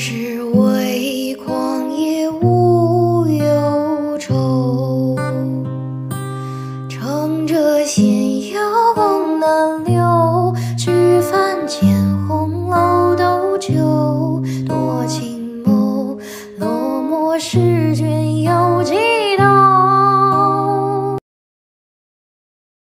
是为狂野无忧愁，乘着仙瑶宫难留。去凡间红楼斗酒，多情眸落寞诗卷。